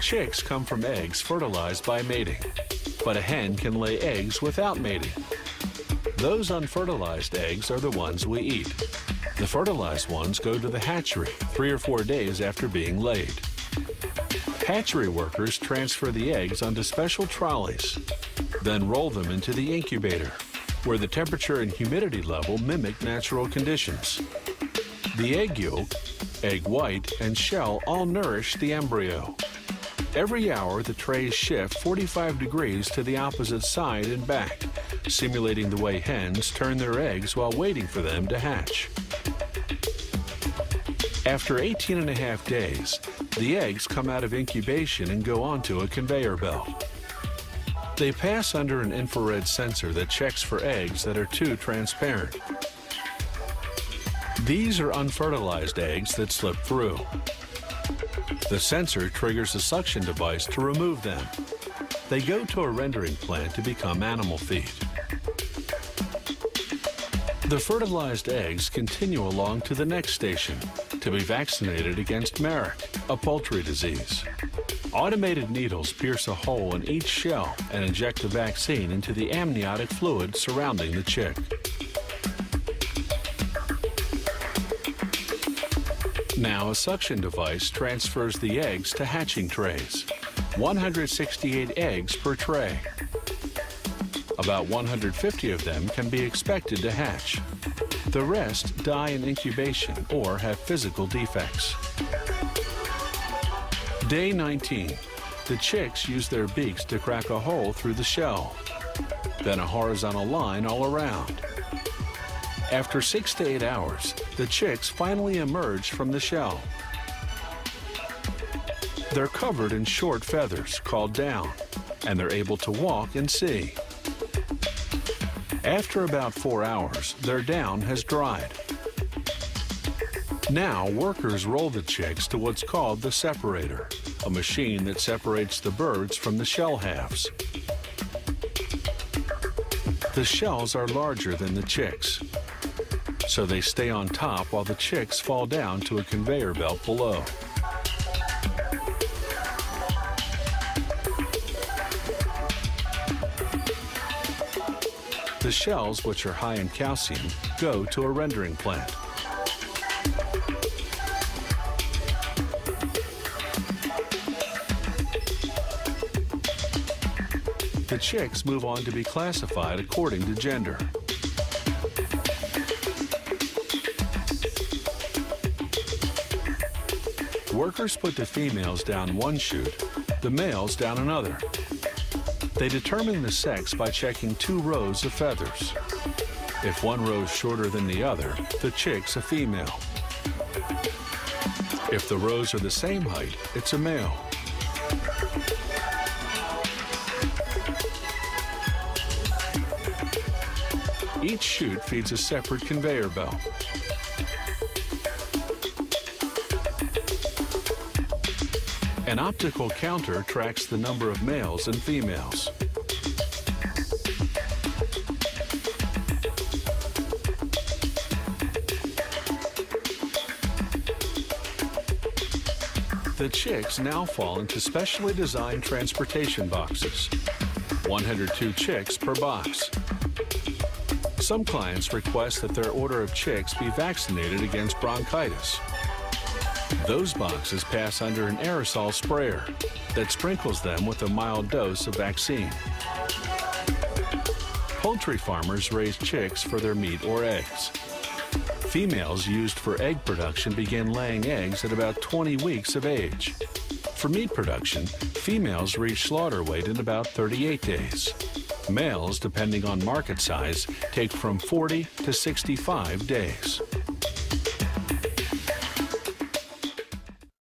Chicks come from eggs fertilized by mating, but a hen can lay eggs without mating. Those unfertilized eggs are the ones we eat. The fertilized ones go to the hatchery three or four days after being laid. Hatchery workers transfer the eggs onto special trolleys, then roll them into the incubator, where the temperature and humidity level mimic natural conditions. The egg yolk, egg white, and shell all nourish the embryo. Every hour, the trays shift 45 degrees to the opposite side and back, simulating the way hens turn their eggs while waiting for them to hatch. After 18 and a half days, the eggs come out of incubation and go onto a conveyor belt. They pass under an infrared sensor that checks for eggs that are too transparent. These are unfertilized eggs that slip through. The sensor triggers a suction device to remove them. They go to a rendering plant to become animal feed. The fertilized eggs continue along to the next station to be vaccinated against Marek, a poultry disease. Automated needles pierce a hole in each shell and inject the vaccine into the amniotic fluid surrounding the chick. Now a suction device transfers the eggs to hatching trays. 168 eggs per tray. About 150 of them can be expected to hatch. The rest die in incubation or have physical defects. Day 19. The chicks use their beaks to crack a hole through the shell, then a horizontal line all around. After six to eight hours, the chicks finally emerge from the shell. They're covered in short feathers called down, and they're able to walk and see. After about four hours, their down has dried. Now, workers roll the chicks to what's called the separator, a machine that separates the birds from the shell halves. The shells are larger than the chicks, so they stay on top while the chicks fall down to a conveyor belt below. The shells, which are high in calcium, go to a rendering plant. The chicks move on to be classified according to gender. Workers put the females down one chute, the males down another. They determine the sex by checking two rows of feathers. If one row is shorter than the other, the chick's a female. If the rows are the same height, it's a male. Each chute feeds a separate conveyor belt. An optical counter tracks the number of males and females. The chicks now fall into specially designed transportation boxes. 102 chicks per box. Some clients request that their order of chicks be vaccinated against bronchitis. Those boxes pass under an aerosol sprayer that sprinkles them with a mild dose of vaccine. Poultry farmers raise chicks for their meat or eggs. Females used for egg production begin laying eggs at about 20 weeks of age. For meat production, females reach slaughter weight in about 38 days. Males, depending on market size, take from 40 to 65 days.